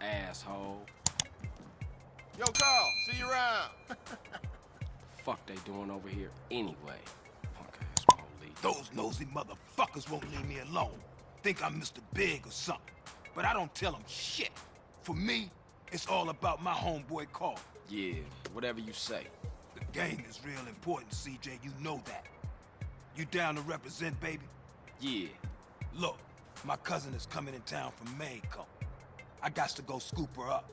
Asshole. Yo, Carl, see you around. Fuck they doing over here anyway? Punk ass police. Those nosy motherfuckers won't leave me alone. Think I'm Mr. Big or something. But I don't tell them shit. For me, it's all about my homeboy Carl. Yeah, whatever you say. The game is real important, CJ. You know that. You down to represent, baby? Yeah. Look, my cousin is coming in town from Mexico. I got to go scoop her up.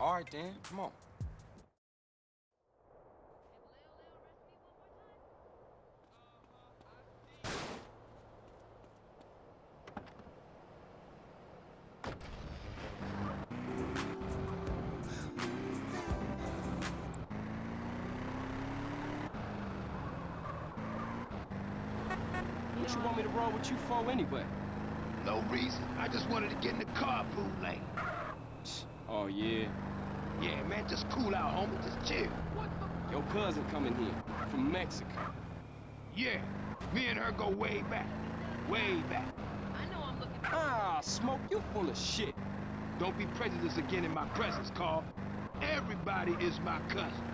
All right then, come on. What you want me to roll with you for anyway? No reason. I just wanted to get in the carpool lane. Oh yeah, Yeah, man, just cool out, homie. Just chill. What the? your cousin coming here from Mexico. Yeah, me and her go way back. Way back. I know I'm looking. Ah, smoke, you full of shit. Don't be prejudiced again in my presence, Carl. Everybody is my cousin.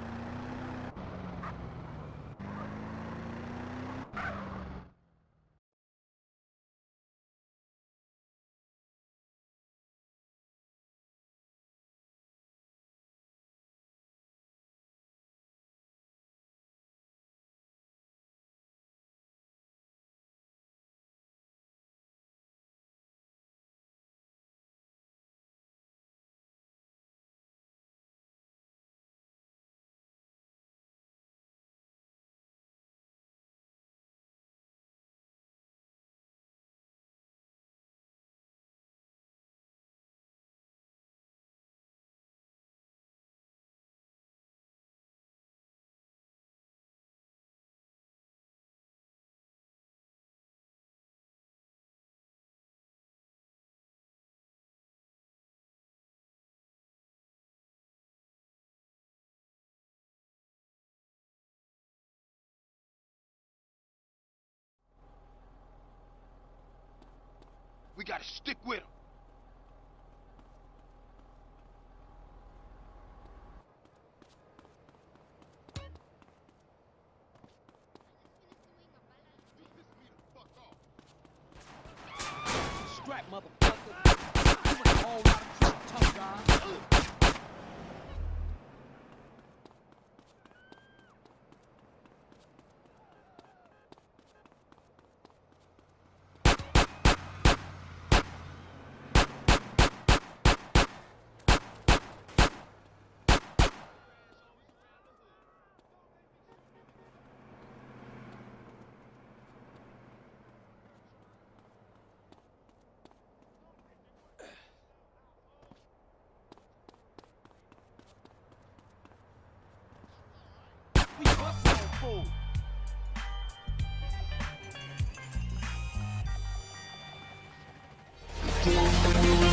We gotta stick with him. Strap, motherfucker. You of tough. Fool. Thank